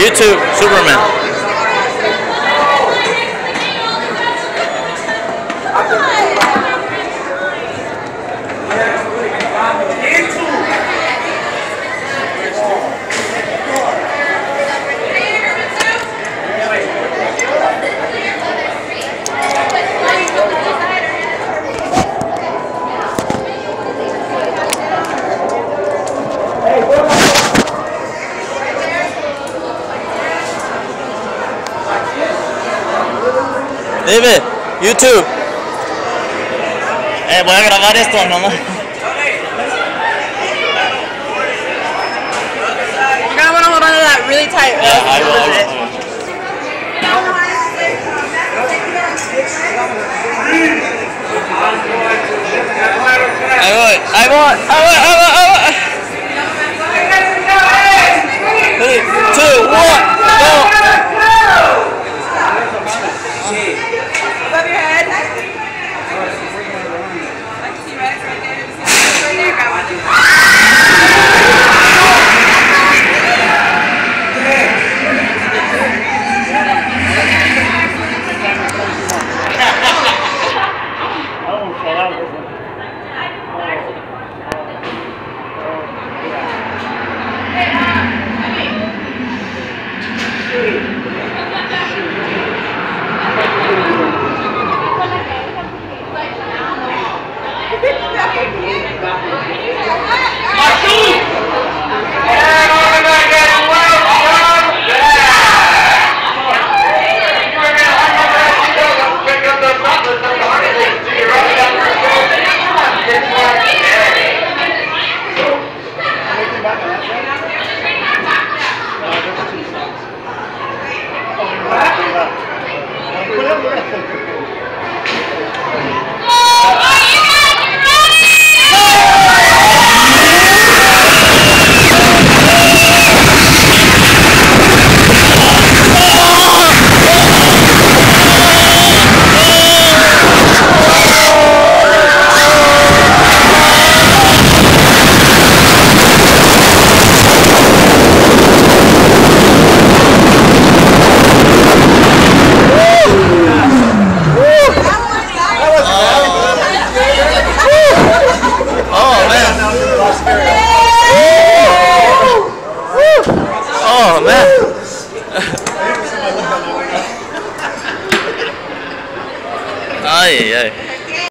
YouTube, Superman. David, YouTube. Eh, voy a grabar esto nomás. You're gonna wanna hold on to that really tight. Yeah, I will, I will, I will. I want, I want, I want, I want, I want. Three, two, one, go. Oh Ai, ai.